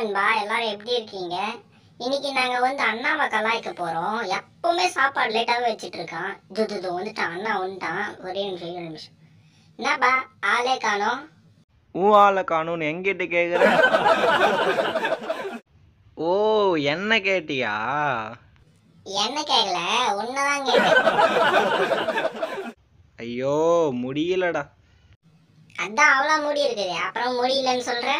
எப்படி இருக்கீங்க? இன்னைக்கு நாங்க வந்து அண்ணாவை கலாய்க்க போறோம். எப்பவுமே சாப்பாடு லேட்டாவே வச்சிட்டு இருக்கான். துது வந்துட்டான் அண்ணா வந்துட்டான். ஒரே நிமிஷம் நிமிஷம். என்னப்பா ஆளே காணோம். ஊ ஆளை காணும்னு எங்கிட்ட கேக்குற? ஓ என்ன கேட்டியா? என்ன கேட்கல உன்னதான் கேட்டேன் ஐயோ முடியலடா. அதான் அவ்வளோ முடி இருக்குது. அப்புறம் முடியலன்னு சொல்ற?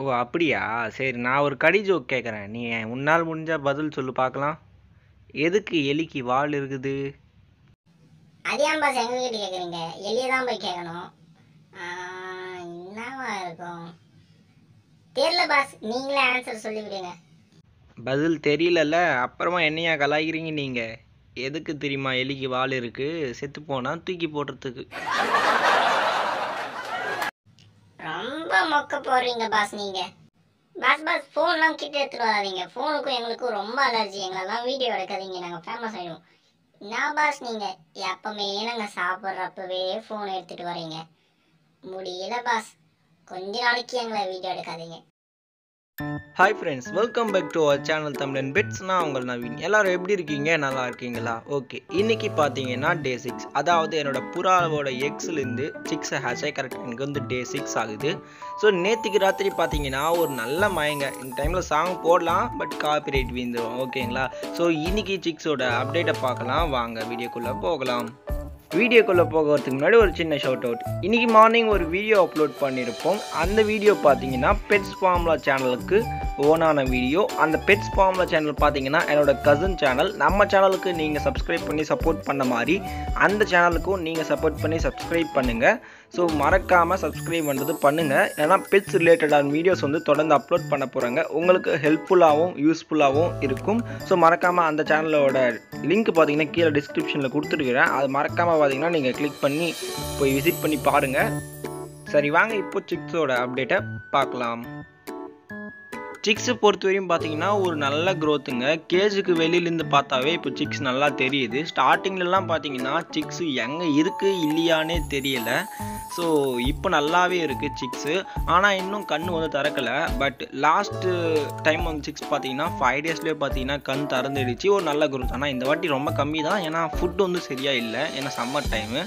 ஓ அப்படியா? சரி நான் ஒரு கடி ஜோக் கேட்குறேன் நீ உன்னால் முடிஞ்சா பதில் சொல்லு பார்க்கலாம். எதுக்கு எலிக்கு வால் இருக்குது? அது ஏன் பாஸ் எங்க கிட்ட கேக்குறீங்க? எளிய தான் போய் கேட்கணும் என்னவா இருக்கும்? தெரியல பாஸ் நீங்களே ஆன்சர் சொல்லிவிடுங்க. பதில் தெரியலல்ல. அப்புறமா என்னையா கலாய்க்கிறீங்க நீங்கள் எதுக்கு தெரியுமா எலிக்கு வால் இருக்கு? செத்து போனா தூக்கி போடுறதுக்கு ரொம்ப மொக்க போடுறீங்க பாஸ் நீங்க. பாஸ் பாஸ் ஃபோன்லாம் கிட்ட எடுத்துட்டு வராதீங்க. ஃபோனுக்கும் எங்களுக்கும் ரொம்ப அலர்ஜி எங்களெல்லாம் வீடியோ எடுக்காதீங்க. நாங்கள் ஃபேமஸ் ஆயிடுவோம். என்ன பாஸ் நீங்க? எப்பவுமே நாங்கள் சாப்பிட்றப்பவே ஃபோன் எடுத்துட்டு வரீங்க முடியல பாஸ் கொஞ்ச நாளைக்கு எங்களை வீடியோ எடுக்காதீங்க. Hi friends welcome back to our channel Tamilan பிட்ஸ்னா உங்கள் நவீன். எல்லாரும் எப்படி இருக்கீங்க? நல்லா இருக்கீங்களா? ஓகே இன்னைக்கு பார்த்தீங்கன்னா டே சிக்ஸ் அதாவது என்னோட புறாவோட எக்ஸ்லேருந்து சிக்ஸ் ஹேஷை கரெக்ட் எனக்கு வந்து டே சிக்ஸ் ஆகுது. ஸோ நேற்றுக்கு ராத்திரி பார்த்தீங்கன்னா ஒரு நல்ல மயங்க இந்த டைமில் சாங் போடலாம் பட் காப்பி ரைட் வீந்துடும் ஓகேங்களா ஸோ இன்னைக்கு சிக்ஸோட அப்டேட்டை பார்க்கலாம். வாங்க வீடியோக்குள்ளே போகலாம். வீடியோக்குள்ளே போகிறதுக்கு முன்னாடி ஒரு சின்ன ஷவுட் அவுட் இன்றைக்கி மார்னிங் ஒரு வீடியோ அப்லோட் பண்ணியிருப்போம் அந்த வீடியோ பார்த்தீங்கன்னா பெட்ஸ் ஃபார்முலா சேனலுக்கு ஓனான வீடியோ அந்த பெட்ஸ் ஃபார்முலா சேனல் பார்த்தீங்கன்னா என்னோட கசின் சேனல் நம்ம சேனலுக்கு நீங்கள் சப்ஸ்கிரைப் பண்ணி சப்போர்ட் பண்ண மாதிரி அந்த சேனலுக்கும் நீங்கள் சப்போர்ட் பண்ணி சப்ஸ்கிரைப் பண்ணுங்கள் ஸோ மறக்காமல் சப்ஸ்கிரைப் பண்ணுறது பண்ணுங்கள் ஏன்னா பெட்ஸ் ரிலேட்டடான வீடியோஸ் வந்து தொடர்ந்து அப்லோட் பண்ண போகிறாங்க உங்களுக்கு ஹெல்ப்ஃபுல்லாகவும் யூஸ்ஃபுல்லாகவும் இருக்கும். ஸோ மறக்காமல் அந்த சேனலோட லிங்க் பார்த்தீங்கன்னா கீழே டிஸ்கிரிப்ஷனில் கொடுத்துருக்குறேன். அது மறக்காமல் பார்த்தீங்கன்னா நீங்கள் கிளிக் பண்ணி போய் விசிட் பண்ணி பாருங்கள் சரி வாங்க இப்போ சிக்ஸோட அப்டேட்டை பார்க்கலாம். சிக்ஸை பொறுத்தவரையும் பார்த்தீங்கன்னா ஒரு நல்ல க்ரோத்துங்க கேஜுக்கு வெளியிலேருந்து பார்த்தாவே இப்போ சிக்ஸ் நல்லா தெரியுது. ஸ்டார்டிங்லலாம் பார்த்தீங்கன்னா சிக்ஸ் எங்கே இருக்குது இல்லையானே தெரியலை. ஸோ இப்போ நல்லாவே இருக்குது சிக்ஸு ஆனால் இன்னும் கண் வந்து திறக்கலை. பட் லாஸ்ட்டு டைம் வந்து சிக்ஸ் பார்த்தீங்கன்னா ஃபைவ் டேஸ்லேயே பார்த்தீங்கன்னா கண் திறந்துடுச்சு. ஒரு நல்ல க்ரோத் ஆனால் இந்த வாட்டி ரொம்ப கம்மி தான். ஏன்னா ஃபுட் வந்து சரியாக இல்லை. ஏன்னா சம்மர் டைமு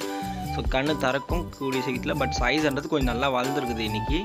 ஸோ கண் திறக்கும் கூடிய சீக்கிரத்தில். பட் சைஸ்ன்றது கொஞ்சம் நல்லா வளர்ந்துருக்குது இன்றைக்கி